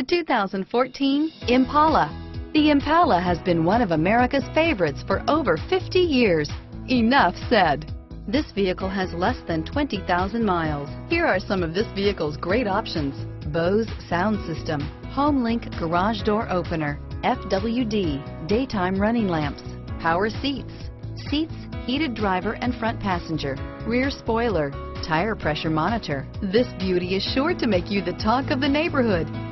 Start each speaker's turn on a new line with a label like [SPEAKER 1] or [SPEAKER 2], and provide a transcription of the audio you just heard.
[SPEAKER 1] The 2014 Impala. The Impala has been one of America's favorites for over 50 years. Enough said. This vehicle has less than 20,000 miles. Here are some of this vehicle's great options. Bose sound system, home link garage door opener, FWD, daytime running lamps, power seats, seats heated driver and front passenger, rear spoiler, tire pressure monitor. This beauty is sure to make you the talk of the neighborhood.